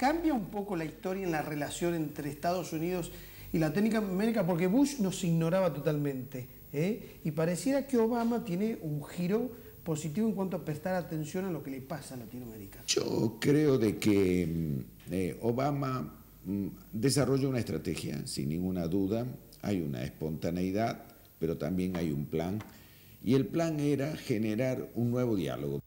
cambia un poco la historia en la relación entre Estados Unidos y Latinoamérica porque Bush nos ignoraba totalmente. ¿eh? Y pareciera que Obama tiene un giro positivo en cuanto a prestar atención a lo que le pasa a Latinoamérica. Yo creo de que mm, eh, Obama mm, desarrolla una estrategia, sin ninguna duda, hay una espontaneidad, pero también hay un plan, y el plan era generar un nuevo diálogo.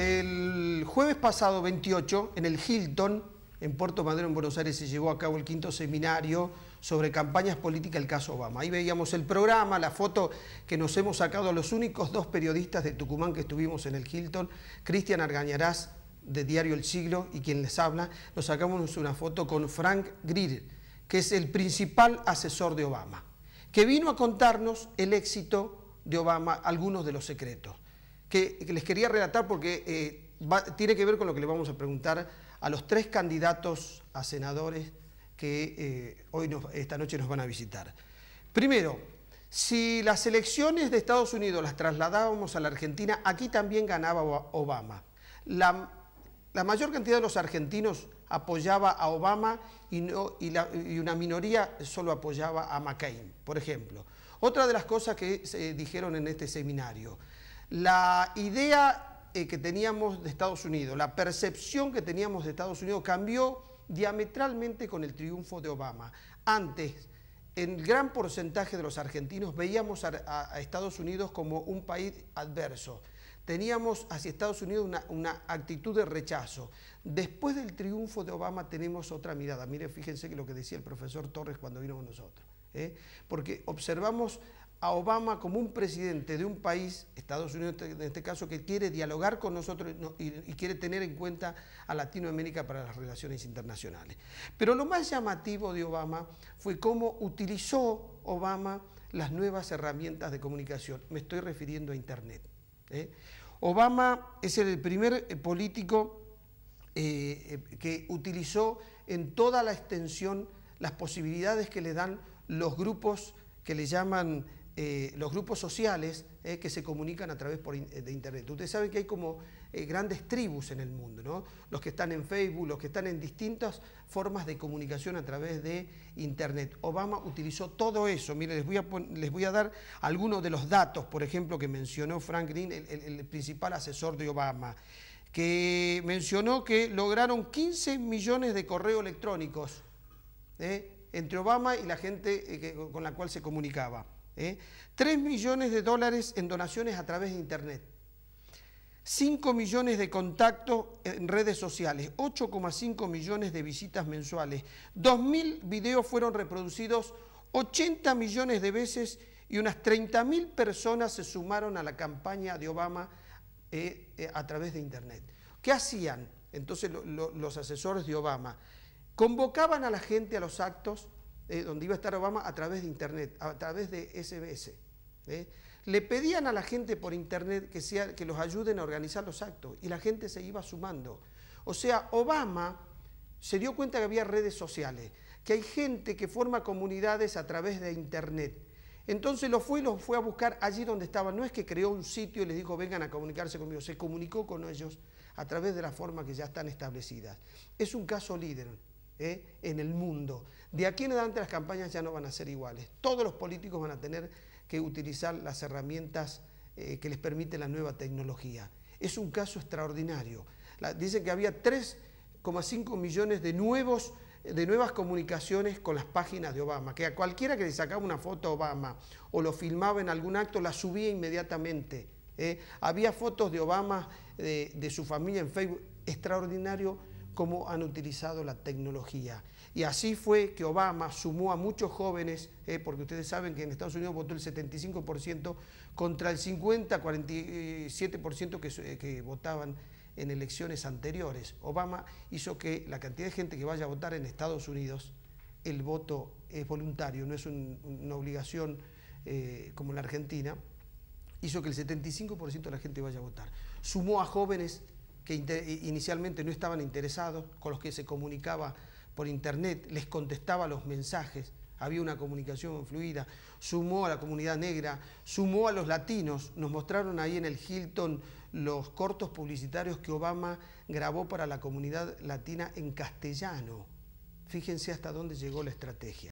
El jueves pasado 28, en el Hilton, en Puerto Madero, en Buenos Aires, se llevó a cabo el quinto seminario sobre campañas políticas del caso Obama. Ahí veíamos el programa, la foto que nos hemos sacado los únicos dos periodistas de Tucumán que estuvimos en el Hilton, Cristian Argañarás, de Diario El Siglo, y quien les habla, nos sacamos una foto con Frank Greer, que es el principal asesor de Obama, que vino a contarnos el éxito de Obama, algunos de los secretos, que, les quería relatar porque eh, tiene que ver con lo que le vamos a preguntar a los tres candidatos a senadores que eh, hoy esta noche nos van a visitar. Primero, si las elecciones de Estados Unidos las trasladábamos a la Argentina, aquí también ganaba Obama. La, mayor cantidad de los argentinos apoyaba a Obama y, y, una minoría solo apoyaba a McCain, por ejemplo. Otra de las cosas que se dijeron en este seminario, la idea eh, que teníamos de Estados Unidos, la percepción que teníamos de Estados Unidos cambió diametralmente con el triunfo de Obama. Antes, el gran porcentaje de los argentinos veíamos a, Estados Unidos como un país adverso. Teníamos hacia Estados Unidos una, actitud de rechazo. Después del triunfo de Obama tenemos otra mirada. Miren, fíjense que lo que decía el profesor Torres cuando vino con nosotros. ¿eh? Porque observamos a Obama como un presidente de un país, Estados Unidos en este caso, que quiere dialogar con nosotros y, quiere tener en cuenta a Latinoamérica para las relaciones internacionales. Pero lo más llamativo de Obama fue cómo utilizó Obama las nuevas herramientas de comunicación. Me estoy refiriendo a Internet. ¿eh? Obama es el primer eh, político eh, que utilizó en toda la extensión las posibilidades que le dan los grupos que le llaman eh, los grupos sociales eh, que se comunican a través eh, de Internet. Ustedes saben que hay como grandes tribus en el mundo, ¿no? los que están en Facebook, los que están en distintas formas de comunicación a través de Internet. Obama utilizó todo eso. Miren, les voy a, les voy a dar algunos de los datos, por ejemplo, que mencionó Frank Green, el, el principal asesor de Obama que mencionó que lograron 15 millones de correos electrónicos entre Obama y la gente con la cual se comunicaba. 3 ¿eh? millones de dólares en donaciones a través de Internet. 5 millones de contactos en redes sociales, 8,5 millones de visitas mensuales, 2.000 videos fueron reproducidos 80 millones de veces y unas 30.000 personas se sumaron a la campaña de Obama eh, eh, a través de Internet. ¿Qué hacían entonces los asesores de Obama? Convocaban a la gente a los actos eh, donde iba a estar Obama a través de Internet, a través de SBS. ¿eh? Le pedían a la gente por Internet que, sea, que los ayuden a organizar los actos y la gente se iba sumando. O sea, Obama se dio cuenta que había redes sociales, que hay gente que forma comunidades a través de Internet. Entonces lo fue y los fue a buscar allí donde estaban. No es que creó un sitio y les dijo vengan a comunicarse conmigo, se comunicó con ellos a través de las formas que ya están establecidas. Es un caso líder. ¿Eh? en el mundo. De aquí en adelante las campañas ya no van a ser iguales. Todos los políticos van a tener que utilizar las herramientas eh, que les permite la nueva tecnología. Es un caso extraordinario. dicen que había 3,5 millones de, nuevos, de nuevas comunicaciones con las páginas de Obama, que a cualquiera que le sacaba una foto a Obama o lo filmaba en algún acto, la subía inmediatamente. ¿eh? Había fotos de Obama, de, de su familia en Facebook, extraordinario cómo han utilizado la tecnología. Y así fue que Obama sumó a muchos jóvenes, eh, porque ustedes saben que en Estados Unidos votó el 75% contra el 50-47% que, eh, que votaban en elecciones anteriores. Obama hizo que la cantidad de gente que vaya a votar en Estados Unidos, el voto es voluntario, no es una obligación eh, como la Argentina, hizo que el 75% de la gente vaya a votar. Sumó a jóvenes que inicialmente no estaban interesados, con los que se comunicaba por internet, les contestaba los mensajes había una comunicación fluida, sumó a la comunidad negra, sumó a los latinos, nos mostraron ahí en el Hilton los cortos publicitarios que Obama grabó para la comunidad latina en castellano. Fíjense hasta dónde llegó la estrategia.